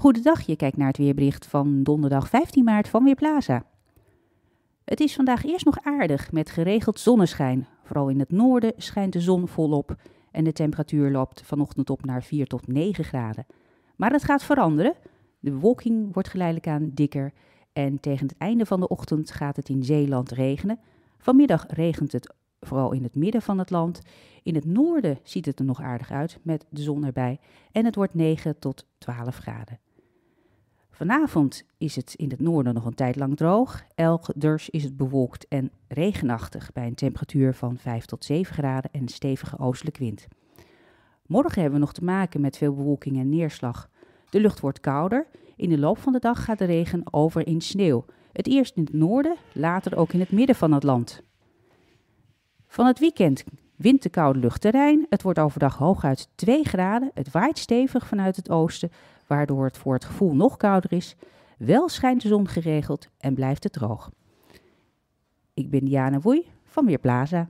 Goedendag, je kijkt naar het weerbericht van donderdag 15 maart van Weerplaza. Het is vandaag eerst nog aardig met geregeld zonneschijn. Vooral in het noorden schijnt de zon volop en de temperatuur loopt vanochtend op naar 4 tot 9 graden. Maar het gaat veranderen. De bewolking wordt geleidelijk aan dikker en tegen het einde van de ochtend gaat het in Zeeland regenen. Vanmiddag regent het vooral in het midden van het land. In het noorden ziet het er nog aardig uit met de zon erbij en het wordt 9 tot 12 graden. Vanavond is het in het noorden nog een tijd lang droog. Elders is het bewolkt en regenachtig bij een temperatuur van 5 tot 7 graden en een stevige oostelijke wind. Morgen hebben we nog te maken met veel bewolking en neerslag. De lucht wordt kouder. In de loop van de dag gaat de regen over in sneeuw. Het eerst in het noorden, later ook in het midden van het land. Van het weekend wint de koude lucht terrein. Het wordt overdag hooguit 2 graden. Het waait stevig vanuit het oosten, waardoor het voor het gevoel nog kouder is. Wel schijnt de zon geregeld en blijft het droog. Ik ben Diana Woei van Weerplaza.